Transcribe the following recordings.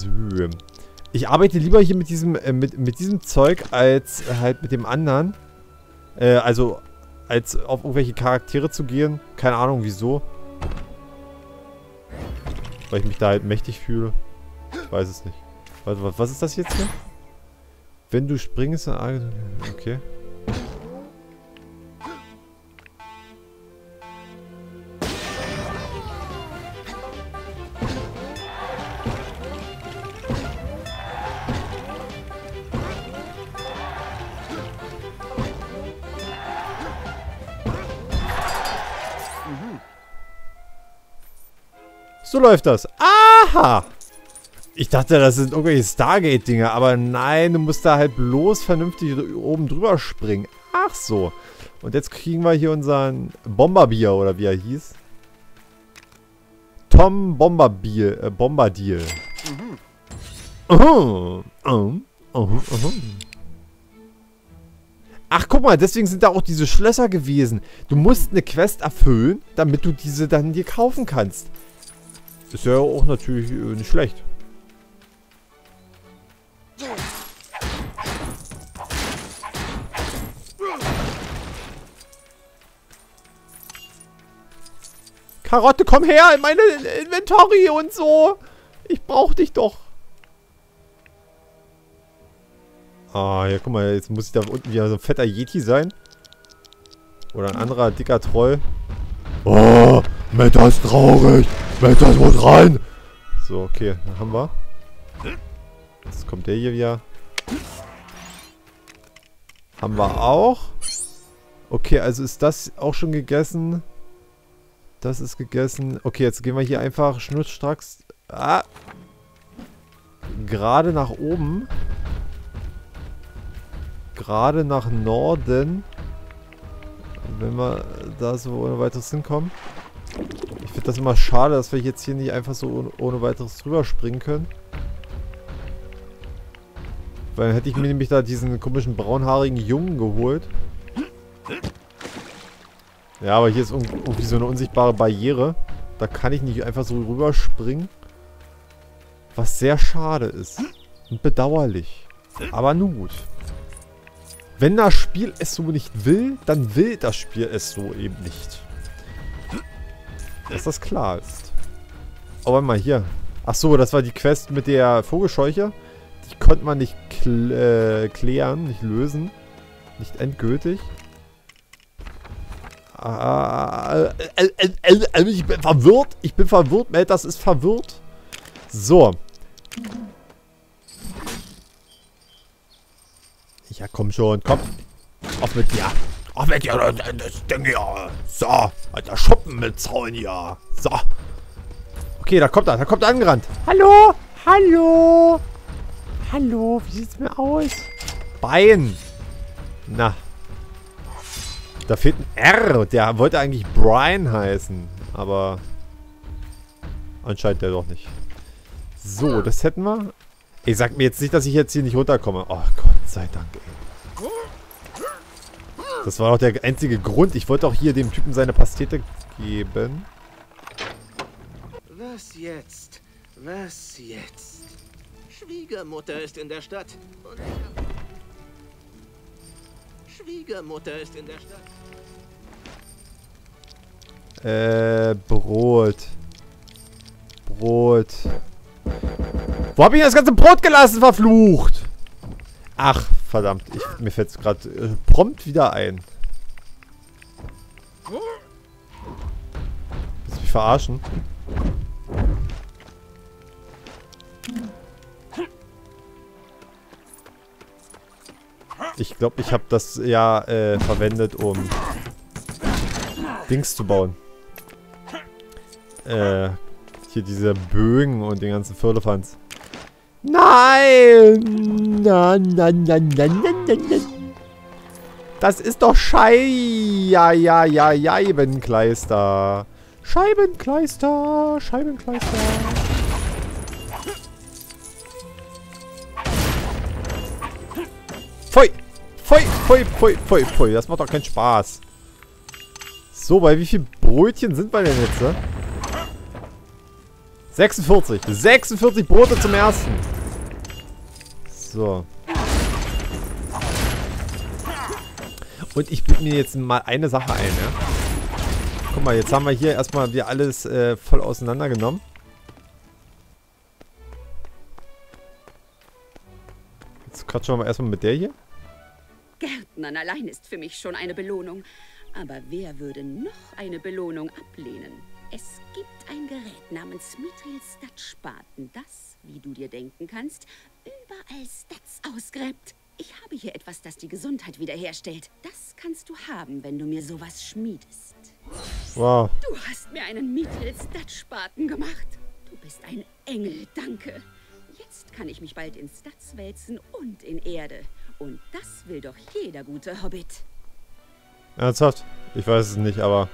So. Ich arbeite lieber hier mit diesem, äh, mit, mit diesem Zeug als halt mit dem anderen. Äh, also, als auf irgendwelche Charaktere zu gehen. Keine Ahnung, wieso. Weil ich mich da halt mächtig fühle. Ich weiß es nicht. Warte, was, was ist das jetzt hier? Wenn du springst, dann... Okay. So läuft das. Aha! Ich dachte, das sind irgendwelche Stargate-Dinger, aber nein, du musst da halt bloß vernünftig oben drüber springen. Ach so. Und jetzt kriegen wir hier unseren Bomberbier, oder wie er hieß. Tom Bomberbier, äh, Bombardier. Uh, uh, uh, Ach, guck mal, deswegen sind da auch diese Schlösser gewesen. Du musst eine Quest erfüllen, damit du diese dann dir kaufen kannst. Ist ja auch natürlich äh, nicht schlecht. Karotte, komm her in meine Inventory und so. Ich brauch dich doch. Ah, ja, guck mal, jetzt muss ich da unten wieder so ein fetter Yeti sein. Oder ein anderer dicker Troll. Oh, Meta ist traurig. Meta muss rein. So, okay, dann haben wir. Jetzt kommt der hier wieder. Haben wir auch. Okay, also ist das auch schon gegessen. Das ist gegessen. Okay, jetzt gehen wir hier einfach schnurstracks. Ah! Gerade nach oben. Gerade nach Norden. Wenn wir da so ohne weiteres hinkommen. Das immer schade, dass wir jetzt hier nicht einfach so ohne, ohne weiteres drüber springen können. Weil dann hätte ich mir nämlich da diesen komischen braunhaarigen Jungen geholt. Ja, aber hier ist irgendwie so eine unsichtbare Barriere. Da kann ich nicht einfach so rüberspringen. Was sehr schade ist. Und bedauerlich. Aber nun gut. Wenn das Spiel es so nicht will, dann will das Spiel es so eben nicht. Dass das klar ist. Oh, warte mal, hier. Ach so, das war die Quest mit der Vogelscheuche. Die konnte man nicht kl äh, klären, nicht lösen. Nicht endgültig. Ah, äh, äh, äh, ich bin verwirrt. Ich bin verwirrt. Mel, das ist verwirrt. So. Ja, komm schon, komm. Auf mit dir. Auf mit dir, das Ding hier. So, alter Schuppen mit Zaun hier. So. Okay, da kommt er, da kommt er angerannt. Hallo, hallo. Hallo, wie sieht's mir aus? Bein. Na. Da fehlt ein R. Der wollte eigentlich Brian heißen. Aber anscheinend der doch nicht. So, das hätten wir. Ich sag mir jetzt nicht, dass ich jetzt hier nicht runterkomme. Oh Gott sei Dank, ey. Das war doch der einzige Grund. Ich wollte auch hier dem Typen seine Pastete geben. Was jetzt? Was jetzt? Schwiegermutter ist in der Stadt. Schwiegermutter ist in der Stadt. Äh, Brot. Brot. Wo hab ich das ganze Brot gelassen, verflucht? Ach, verdammt. Ich, mir fällt es gerade äh, prompt wieder ein. Willst du mich verarschen? Ich glaube, ich habe das ja äh, verwendet, um Dings zu bauen. Äh, hier diese Bögen und den ganzen Firlefanz. Nein! Nein, nein, nein, nein, nein, nein. Das ist doch Schei... Ja, ja, ja, Scheibenkleister. Scheibenkleister, Scheibenkleister. Pfui! Pfui, pfui, pfui, pfui, pfui. Das macht doch keinen Spaß. So, bei wie viel Brötchen sind wir denn jetzt? Ne? 46. 46 Brote zum ersten. So. Und ich bitte mir jetzt mal eine Sache ein, ja. Guck mal, jetzt haben wir hier erstmal wir alles äh, voll auseinandergenommen. Jetzt quatschen wir mal erstmal mit der hier. Gärtnern allein ist für mich schon eine Belohnung. Aber wer würde noch eine Belohnung ablehnen? Es gibt ein Gerät namens Mithril Statspaten, das, wie du dir denken kannst, überall Stats ausgräbt. Ich habe hier etwas, das die Gesundheit wiederherstellt. Das kannst du haben, wenn du mir sowas schmiedest. Wow. Du hast mir einen Mithril Statspaten gemacht. Du bist ein Engel, danke. Jetzt kann ich mich bald in Stats wälzen und in Erde. Und das will doch jeder gute Hobbit. Ernsthaft? Ich weiß es nicht, aber...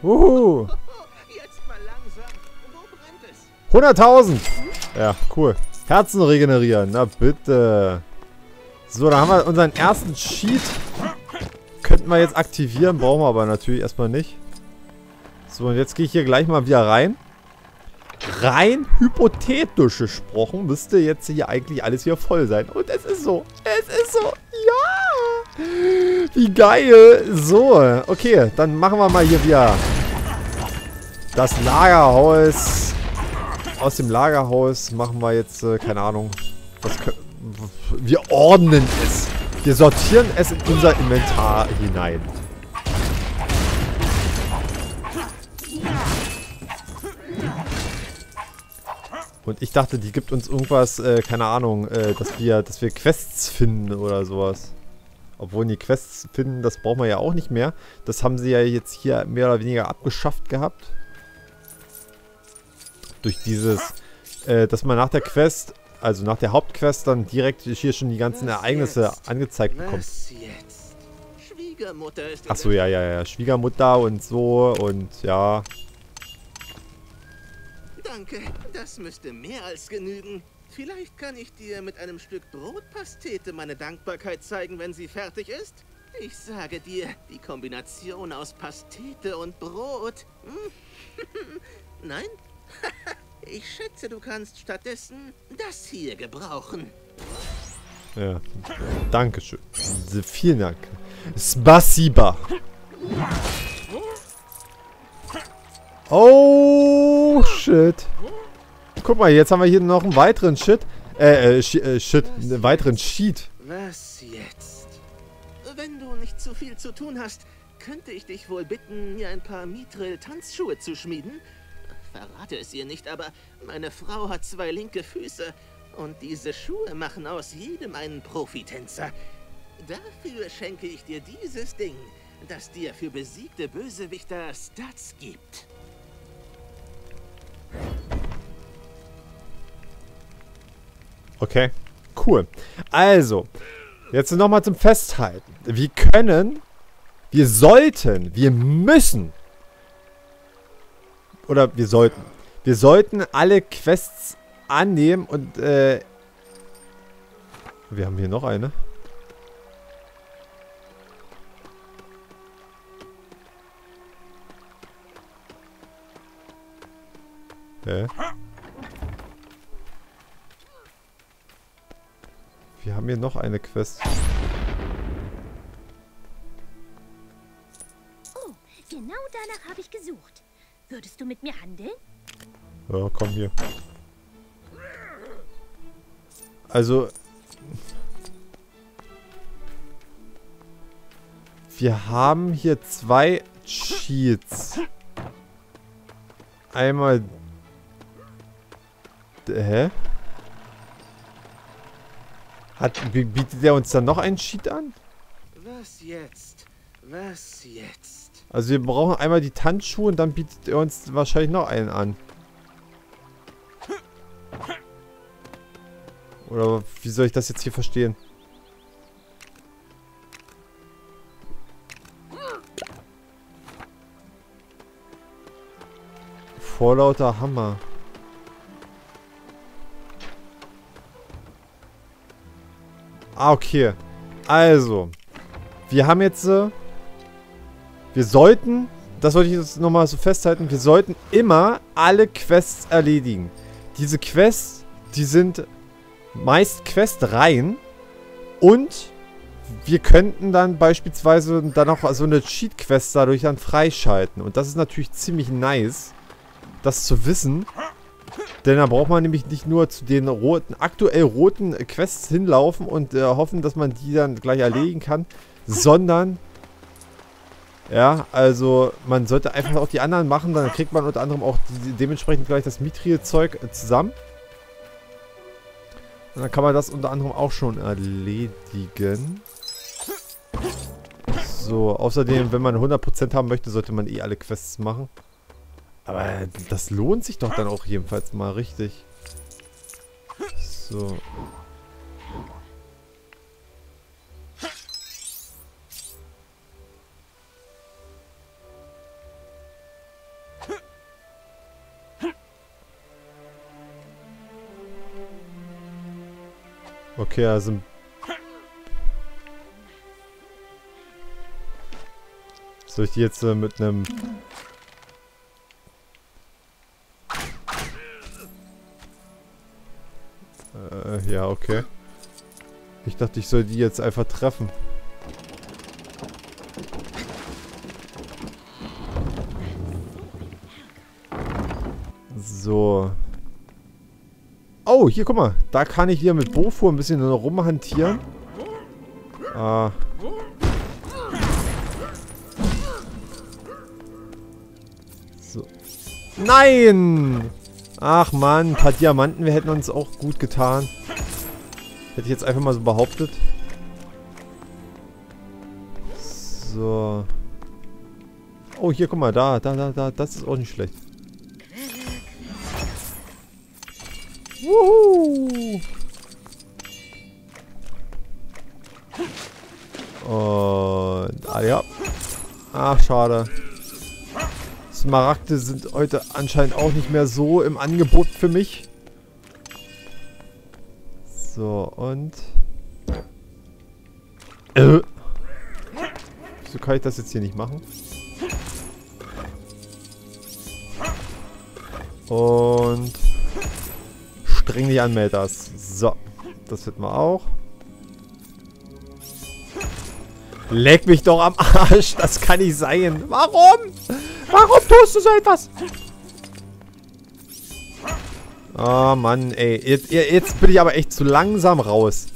Wuhu! Jetzt mal langsam. Wo brennt es? 100.000! Ja, cool. Herzen regenerieren, na bitte. So, da haben wir unseren ersten Cheat. Könnten wir jetzt aktivieren, brauchen wir aber natürlich erstmal nicht. So, und jetzt gehe ich hier gleich mal wieder rein. Rein hypothetisch gesprochen müsste jetzt hier eigentlich alles hier voll sein. Und es ist so. Es ist so. Ja! Wie geil. So, okay, dann machen wir mal hier wieder das Lagerhaus. Aus dem Lagerhaus machen wir jetzt, äh, keine Ahnung, was wir ordnen es. Wir sortieren es in unser Inventar hinein. Und ich dachte, die gibt uns irgendwas, äh, keine Ahnung, äh, dass wir, dass wir Quests finden oder sowas. Obwohl, die Quests finden, das brauchen wir ja auch nicht mehr. Das haben sie ja jetzt hier mehr oder weniger abgeschafft gehabt. Durch dieses, äh, dass man nach der Quest, also nach der Hauptquest, dann direkt hier schon die ganzen Was Ereignisse jetzt? angezeigt bekommt. Achso, ja, ja, ja. Schwiegermutter und so und ja. Danke, das müsste mehr als genügen. Vielleicht kann ich dir mit einem Stück Brotpastete meine Dankbarkeit zeigen, wenn sie fertig ist. Ich sage dir, die Kombination aus Pastete und Brot. Hm? Nein? ich schätze, du kannst stattdessen das hier gebrauchen. Ja. Dankeschön. Vielen Dank. Spasiba. Oh, shit. Guck mal, jetzt haben wir hier noch einen weiteren Shit. Äh, äh, Sh äh Shit. Einen weiteren Sheet. Was jetzt? Wenn du nicht zu viel zu tun hast, könnte ich dich wohl bitten, mir ein paar Mithril-Tanzschuhe zu schmieden? Verrate es ihr nicht, aber meine Frau hat zwei linke Füße und diese Schuhe machen aus jedem einen Profitänzer. Dafür schenke ich dir dieses Ding, das dir für besiegte Bösewichter Stats gibt. Okay, cool. Also, jetzt nochmal zum Festhalten. Wir können, wir sollten, wir müssen, oder wir sollten, wir sollten alle Quests annehmen und, äh, wir haben hier noch eine. Hä? Wir haben hier noch eine Quest. Mit mir handeln? Ja, komm hier. Also... Wir haben hier zwei Cheats. Einmal... Hä? Hat, bi- bietet der uns dann noch einen Cheat an? Was jetzt? Was jetzt? Also wir brauchen einmal die Tanzschuhe und dann bietet er uns wahrscheinlich noch einen an. Oder wie soll ich das jetzt hier verstehen? Vorlauter Hammer. Ah, okay. Also. Wir haben jetzt... Äh, wir sollten das wollte ich jetzt nochmal so festhalten, wir sollten immer alle Quests erledigen. Diese Quests, die sind meist Questreihen und wir könnten dann beispielsweise dann auch so eine Cheat-Quest dadurch dann freischalten. Und das ist natürlich ziemlich nice, das zu wissen. Denn da braucht man nämlich nicht nur zu den roten, aktuell roten Quests hinlaufen und äh, hoffen, dass man die dann gleich erledigen kann, sondern ja, also man sollte einfach auch die anderen machen, dann kriegt man unter anderem auch die, dementsprechend gleich das Mithril-Zeug äh, zusammen. Und dann kann man das unter anderem auch schon erledigen. So, außerdem, wenn man 100% haben möchte, sollte man eh alle Quests machen. Aber das lohnt sich doch dann auch jedenfalls mal richtig. So. Okay, also... Soll ich die jetzt äh, mit einem... Äh, ja, okay. Ich dachte, ich soll die jetzt einfach treffen. So. Oh, hier, guck mal. Da kann ich hier mit Bofur ein bisschen rumhantieren. Ah. So. Nein! Ach man, ein paar Diamanten, wir hätten uns auch gut getan. Hätte ich jetzt einfach mal so behauptet. So. Oh, hier, guck mal, da, da, da, da, das ist auch nicht schlecht. Wuhu. Und, ah ja. Ach, schade. Smaragde sind heute anscheinend auch nicht mehr so im Angebot für mich. So, und... Äh. Wieso kann ich das jetzt hier nicht machen? Und... Streng dich an, Meltas. So. Das wird wir auch. Leck mich doch am Arsch. Das kann nicht sein. Warum? Warum tust du so etwas? Oh Mann, ey. Jetzt, jetzt bin ich aber echt zu langsam raus.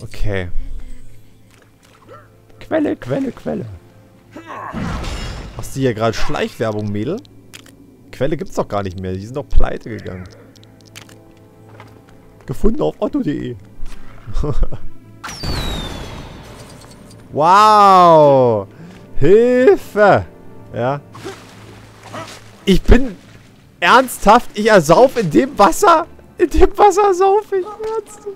Okay. Quelle, Quelle, Quelle. Machst du hier gerade Schleichwerbung, Mädel? Quelle gibt's doch gar nicht mehr. Die sind doch pleite gegangen. Gefunden auf otto.de. wow! Hilfe! Ja. Ich bin ernsthaft, ich ersauf in dem Wasser? In dem Wasser sauf ich. Ernsthaft.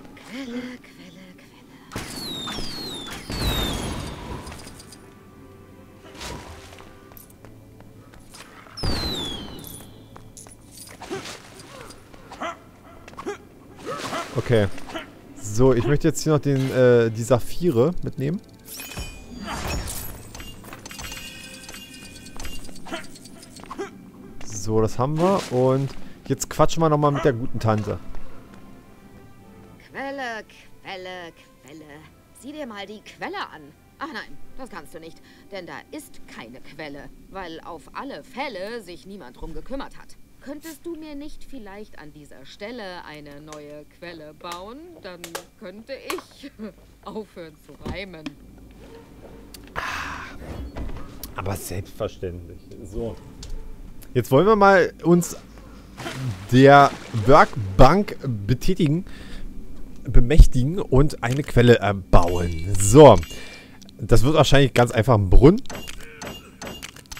Okay. So, ich möchte jetzt hier noch den, äh, die Saphire mitnehmen. So, das haben wir. Und jetzt quatschen wir nochmal mit der guten Tante. Quelle, Quelle, Quelle. Sieh dir mal die Quelle an. Ach nein, das kannst du nicht, denn da ist keine Quelle, weil auf alle Fälle sich niemand drum gekümmert hat. Könntest du mir nicht vielleicht an dieser Stelle eine neue Quelle bauen? Dann könnte ich aufhören zu reimen. Aber selbstverständlich. So. Jetzt wollen wir mal uns der Werkbank betätigen, bemächtigen und eine Quelle erbauen. So. Das wird wahrscheinlich ganz einfach ein Brunnen.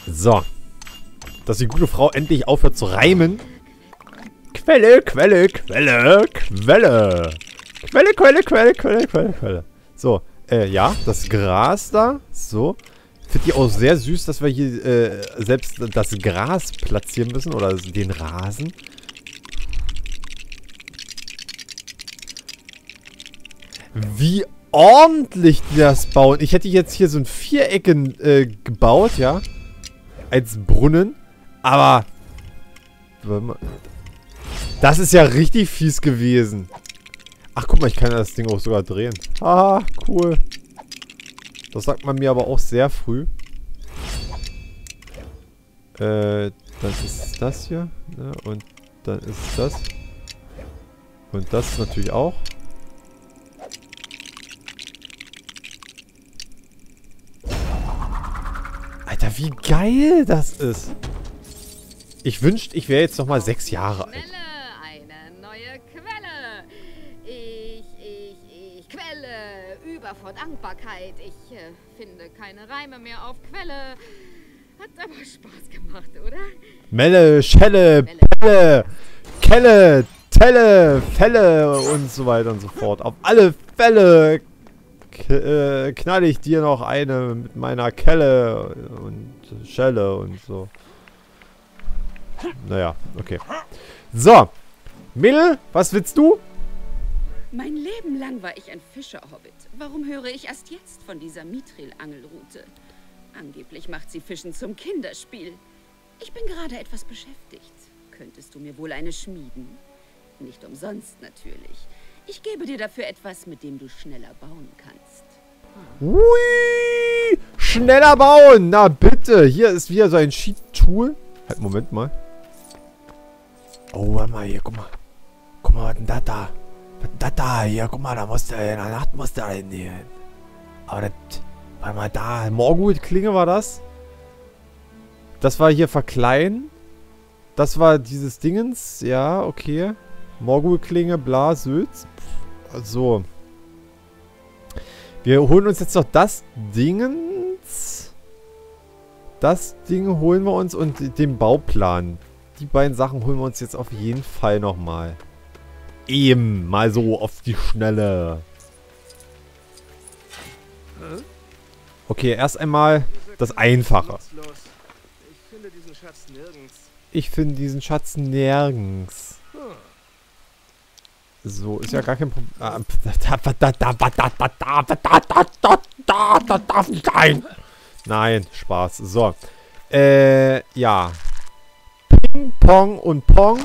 So dass die gute Frau endlich aufhört zu reimen. Quelle, Quelle, Quelle, Quelle. Quelle, Quelle, Quelle, Quelle, Quelle, Quelle. So, äh, ja, das Gras da. So. Finde ich auch sehr süß, dass wir hier äh, selbst das Gras platzieren müssen. Oder den Rasen. Wie ordentlich die das bauen. Ich hätte jetzt hier so ein Viereck äh, gebaut, ja. Als Brunnen. Aber... Das ist ja richtig fies gewesen. Ach, guck mal, ich kann das Ding auch sogar drehen. Haha, cool. Das sagt man mir aber auch sehr früh. Äh, dann ist das hier. Ne? Und dann ist das. Und das natürlich auch. Alter, wie geil das ist. Ich wünschte, ich wäre jetzt noch mal sechs Jahre alt. eine neue Quelle. Ich, ich, ich, Quelle, über vor Dankbarkeit. Ich äh, finde keine Reime mehr auf Quelle. Hat aber Spaß gemacht, oder? Melle, Schelle, Pelle, Kelle, Telle, Fälle und so weiter und so fort. Auf alle Fälle äh, knall ich dir noch eine mit meiner Kelle und Schelle und so. Naja, okay. So. Mädel, was willst du? Mein Leben lang war ich ein Fischerhobbit. Warum höre ich erst jetzt von dieser Mithril-Angelroute? Angeblich macht sie Fischen zum Kinderspiel. Ich bin gerade etwas beschäftigt. Könntest du mir wohl eine schmieden? Nicht umsonst natürlich. Ich gebe dir dafür etwas, mit dem du schneller bauen kannst. Hui! Schneller bauen! Na bitte! Hier ist wieder so ein Cheat-Tool. Halt, Moment mal. Oh, warte mal hier, guck mal. Guck mal, was denn das da? Was denn das da? Hier, guck mal, da musst du in der Nacht musst du rein hier. Aber das... Warte mal, da. Morgul-Klinge war das. Das war hier verkleinen. Das war dieses Dingens. Ja, okay. Morgul-Klinge, bla, Sülz. So. Wir holen uns jetzt noch das Dingens. Das Ding holen wir uns und den Bauplan. Die beiden Sachen holen wir uns jetzt auf jeden Fall nochmal. Eben, mal so auf die Schnelle. Okay, erst einmal das Einfache. Ich finde diesen Schatz nirgends. So, ist ja gar kein Problem. Das darf nicht sein. Nein, Spaß. So. Äh, ja. Pong und Pong.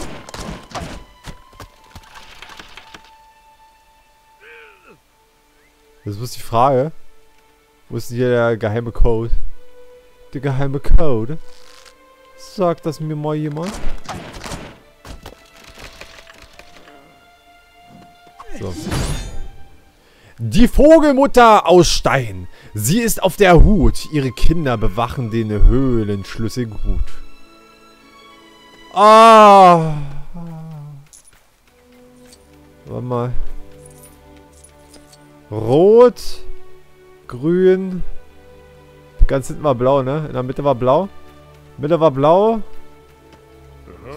Das ist die Frage. Wo ist hier der geheime Code? Der geheime Code? Sagt das mir mal jemand? So. Die Vogelmutter aus Stein. Sie ist auf der Hut. Ihre Kinder bewachen den Höhlenschlüssel gut. Ah. Warte mal. Rot. Grün. Ganz hinten war blau, ne? In der Mitte war blau. Mitte war blau.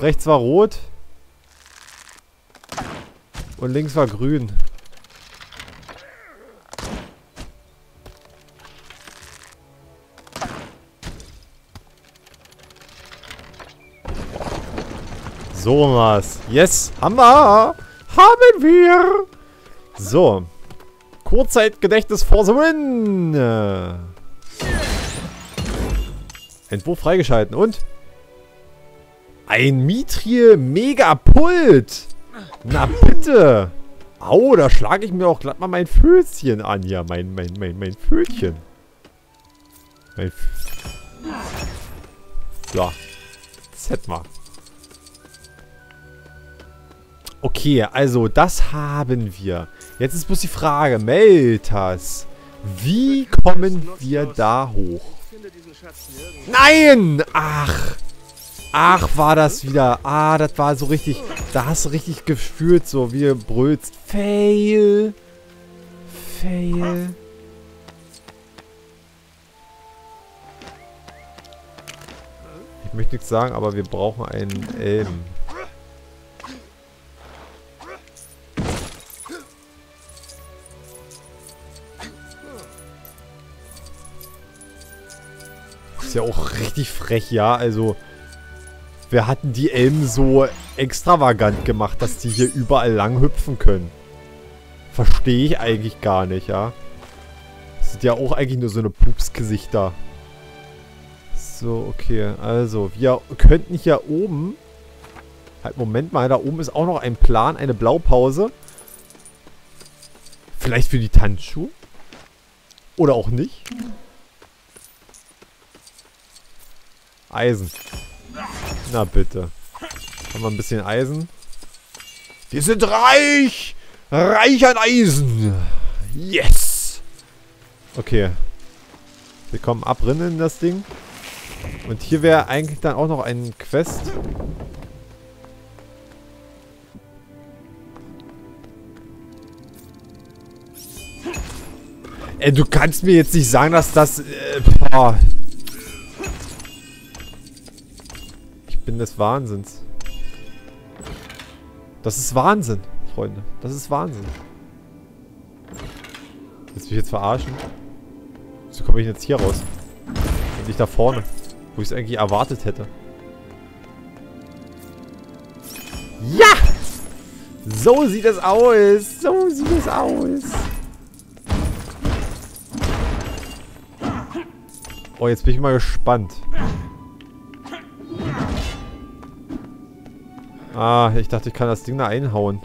Rechts war rot. Und links war grün. So was. Yes, haben wir. Haben wir. So. Kurzzeitgedächtnis for the win. Entwurf freigeschalten. Und? Ein Mithril Megapult. Na bitte. Au, da schlage ich mir auch glatt mal mein Fötchen an. Ja, mein, mein, mein, mein Fötchen. Mein F So. Das hätten. Okay, also das haben wir. Jetzt ist bloß die Frage, Meltas, wie kommen wir da hoch? Nein! Ach! Ach, war das wieder. Ah, das war so richtig. Da hast du richtig gefühlt, so wie du brüllst. Fail. Fail. Ich möchte nichts sagen, aber wir brauchen einen Elben. Ja auch richtig frech, ja. Also, wir hatten die Elben so extravagant gemacht, dass die hier überall lang hüpfen können. Verstehe ich eigentlich gar nicht, ja. Das sind ja auch eigentlich nur so eine Pupsgesichter. So, okay. Also, wir könnten hier oben... Halt, Moment mal. Da oben ist auch noch ein Plan, eine Blaupause. Vielleicht für die Tanzschuhe? Oder auch nicht? Eisen. Na bitte. Haben wir ein bisschen Eisen? Wir sind reich! Reich an Eisen! Yes! Okay. Wir kommen abrinnen in das Ding. Und hier wäre eigentlich dann auch noch ein Quest. Ey, du kannst mir jetzt nicht sagen, dass das... Äh, boah. Bin des Wahnsinns. Das ist Wahnsinn, Freunde. Das ist Wahnsinn. Willst du mich jetzt verarschen? Wieso komme ich jetzt hier raus? Und nicht da vorne. Wo ich es eigentlich erwartet hätte. Ja! So sieht es aus. So sieht es aus. Oh, jetzt bin ich mal gespannt. Ah, ich dachte, ich kann das Ding da einhauen.